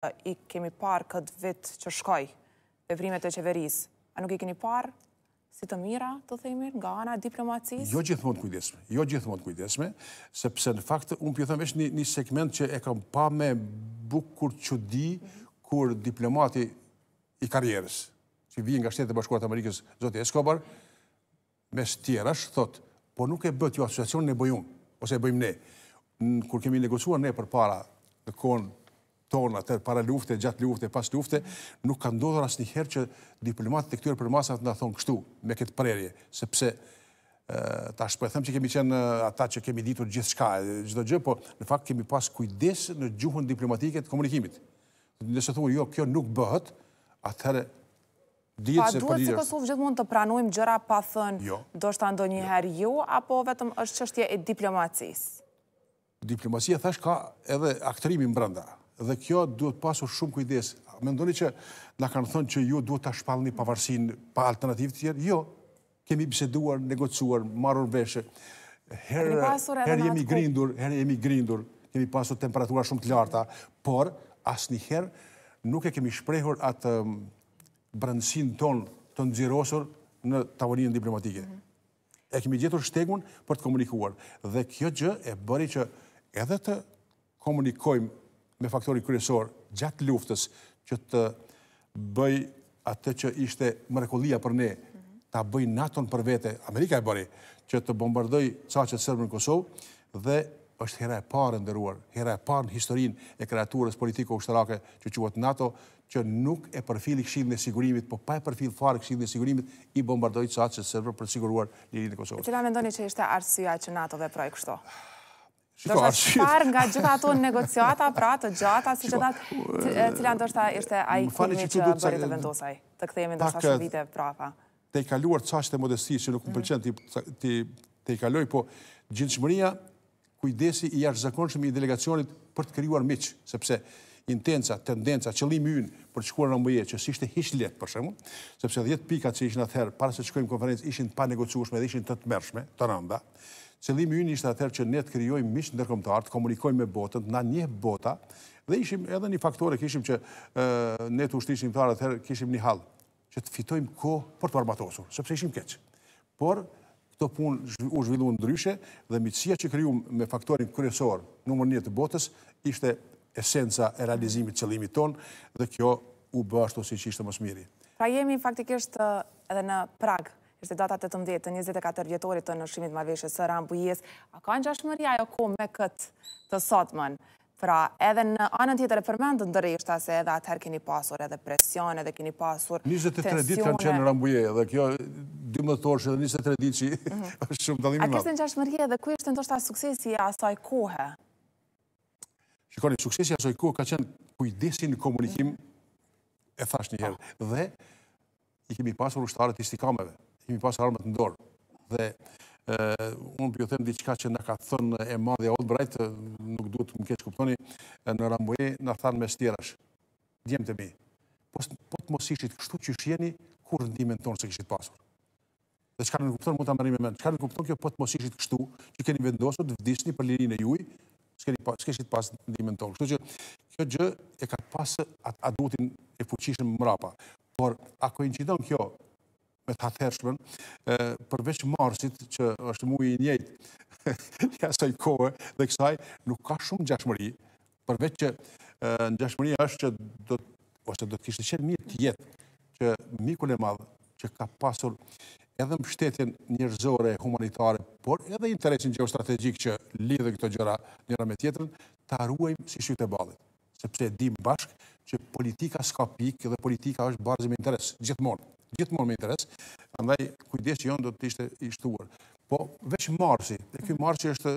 I kemi parë këtë vit që shkoi, veprimet e qeverisë. A nuk i keni parë si të mira, të themi, nga ana e diplomacisë? Jo gjithmonë të kujdesshme, jo gjithmonë të kujdesshme, sepse në fakt, unë po e them po veç një segment që e kam pa me bukur çudi, kur diplomati i karrierës, që vjen nga Shtetet e Bashkuara të Amerikës, zoti Eskobar, Mes tjerash, thotë, po nuk e bëtë ju, asociacionin e bëj unë, ose e bëjmë ne. Kur kemi negociuar ne përpara në kohën tonë atëherë, para lufte, gjatë lufte, pas lufte, nuk ka ndodhur asnjëherë që diplomatët e këtyre përmasave të na thonë kështu, me këtë prerje, sepse tash s'po e them që kemi qenë ata që kemi ditur gjithçka, çdo gjë, po në fakt kemi pas kujdes në gjuhën diplomatike të komunikimit. Nëse thua, jo, kjo nuk bëhet, atëherë Po a duhet si Kosovë gjithmonë të pranojmë gjëra pa thënë ndoshta ndonjëherë jo, apo vetëm është çështje e diplomacisë? Diplomacia, thashë, ka edhe aktrimin brenda. Dhe kjo duhet pasur shumë kujdes. Mendoni që na kanë thënë që ju duhet ta shpallni pavarësinë pa alternativë tjetër? Jo. Kemi biseduar, negociuar, marrur vesh. Herë jemi grindur, herë jemi grindur, kemi pasur temperatura shumë të larta, por asnjëherë nuk e kemi shprehur atë brendësinë tonë të nxirosur në tavolinën diplomatike. Mhm. E kemi gjetur shtegun për të komunikuar. Dhe kjo gjë e bëri që edhe të komunikojmë me faktorin kryesor gjatë luftës që të bëjë atë që ishte mrekullia për ne, ta bëjë NATO-n për vete, Amerika e bëri, që të bombardojë caqet serbe në Kosovë, dhe është hera e parë e nderuar, hera e parë në historinë e kreaturës politiko-ushtarake që quhet NATO, që nuk e përfilli Këshillin e Sigurimit, po pa e përfill fare Këshillin e Sigurimit, i bombardoi caqet serbe për të siguruar lirinë e Kosovës. Cila mendoni që ishte arsyeja që NATO veproi kështu? Do thotë çfarë nga gjitha ato negociata, pra të gjata, siç thatë, cila ndoshta ishte ai kulmi që bëri të vendosej, të kthehemi ndoshta shumë vite prapa. Tejkaluar caqet e modestisë që nuk më pëlqen t'i tejkaloj, po gjindshmëria, kujdesi i jashtëzakonshëm i delegacionit për të krijuar miq, sepse intenca, tendenca, qëllimi ynë për të shkuar në Rambuje, që s'ishte hiç lehtë për shembull, sepse 10 pikat që ishin atëherë, para se të shkojmë në konferencë, ishin të panegociueshme dhe ishin të tmerrshme, të rënda, Qëllimi ynë ishte atëherë që ne të krijojmë miq ndërkombëtarë, të komunikojmë me botën, të na njeh bota dhe ishim edhe një faktor e kishim që ne të Ushtrisë Çlirimtare atëherë kishim një hall që të fitojmë kohë për t'u armatosur, sepse ishim keq. Por këto punë u zhvilluan ndryshe dhe miqësia që krijuam me faktorin kryesor numër 1 të botës ishte esenca e realizimit të qëllimit tonë dhe kjo u bë ashtu siç ishte më së miri. Pra jemi faktikisht edhe në prag Ishte data tetëmbëdhjetë, njëzet e katër vjetorit të nënshkrimit të Marrëveshjes së Rambujesë. A ka ngjashmëri ajo kohë me këtë të sotmën? Pra, edhe në anën tjetër e përmendët indirekt se edhe atëherë keni pasur edhe presione dhe keni pasur tensione. Njëzet e tre ditë kanë qenë në Rambuje dhe kjo dymbëdhjetë orëshe dhe njëzet e tre ditë që është shumë dallim i madh. A kishte ngjashmëri edhe ku ishte ndoshta suksesi i asaj kohe? Shikoni, suksesi i asaj kohe ka qenë kujdesi në komunikim, e thash një herë, dhe i kemi pasur ushtarët istikameve, i kemi pasur armët në dorë. Dhe unë po ju them diçka që na ka thënë e madhja Albright, nuk duhet të më keqkuptoni, në Rambuje na tha mes tjerash, djemtë e mi, po, po të mos ishit kështu qysh jeni, kurrë ndihmën tonë s'e kishit pasur. Dhe çka nënkupton mund ta merrni me mend. Çka nënkupton kjo po të mos ishit kështu, që keni vendosur të vdisni për lirinë e juaj, s'keni pa, s'e kishit pas ndihmën tonë. Kështu që kjo gjë e ka pas atë adutin e fuqishëm mrapa. Por a koincidon kjo me të atëhershmen, përveç marsit që është muaj i njëjtë, i asaj kohe dhe kësaj nuk ka shumë ngjashmëri, Përveç që ngjashmëria është që do të ose do të kishte qenë mirë të jetë që mikun e madh që ka pasur edhe mbështetjen njerëzore e humanitare, por edhe interesin gjeostrategjik që lidhen këto gjëra njëra me tjetrën, ta ruajmë si sytë e ballit, sepse e dimë bashkë që politika s'ka pikë dhe politika është barazi me interes, gjithmonë, gjithmonë me interes, andaj kujdesi jonë do të ishte i shtuar. Po, veç marsi, dhe ky marsi është